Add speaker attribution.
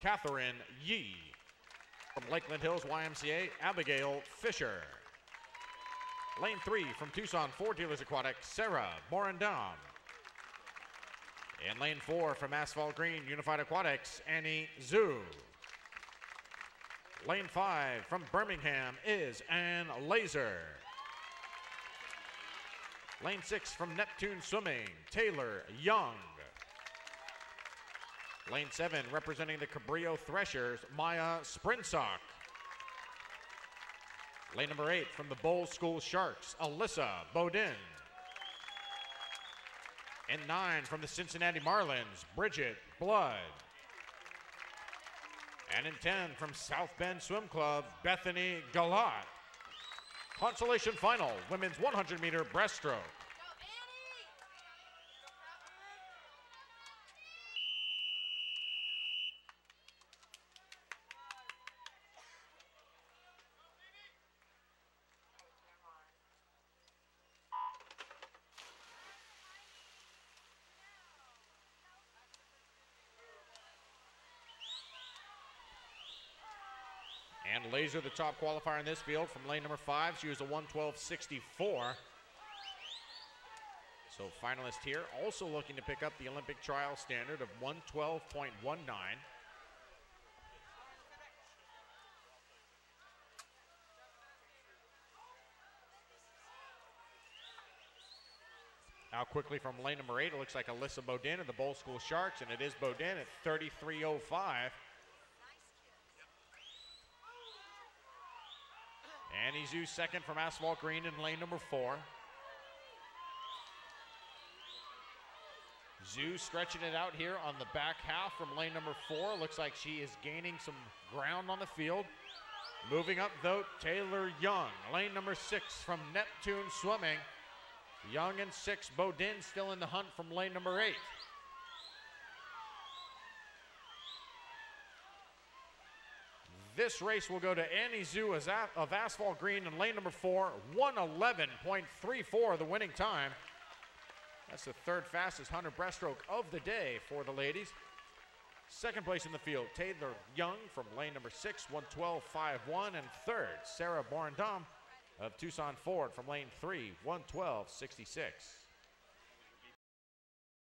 Speaker 1: Catherine Yee. From Lakeland Hills YMCA, Abigail Fisher. Lane three from Tucson Ford Dealers Aquatics, Sarah Morandam. In lane four from Asphalt Green Unified Aquatics, Annie Zhu. Lane five from Birmingham is Ann Lazor. Lane six from Neptune Swimming, Taylor Young. Lane seven representing the Cabrillo Threshers, Maya Sprinsock. Lane number eight from the Bolles School Sharks, Alyssa Bodin. And nine from the Cincinnati Marlins, Bridget Blood. And in 10 from South Bend Swim Club, Bethany Galat. Consolation final, women's 100 meter breaststroke. And Lazor, the top qualifier in this field from lane number five. She was a 112.64. So finalist here, also looking to pick up the Olympic trial standard of 112.19. Now quickly from lane number eight, it looks like Alyssa Bodin of the Bolles School Sharks, and it is Bodin at 33.05. Annie Zhu second from Asphalt Green in lane number four. Zhu stretching it out here on the back half from lane number four. Looks like she is gaining some ground on the field. Moving up though, Taylor Young, lane number six from Neptune Swimming. Young and six, Bodin still in the hunt from lane number eight. This race will go to Annie Zhu of Asphalt Green in lane number four, 111.34 the winning time. That's the third fastest 100 breaststroke of the day for the ladies. Second place in the field, Taylor Young from lane number six, 112.51. And third, Sarah Borandam of Tucson Ford from lane three, 112.66.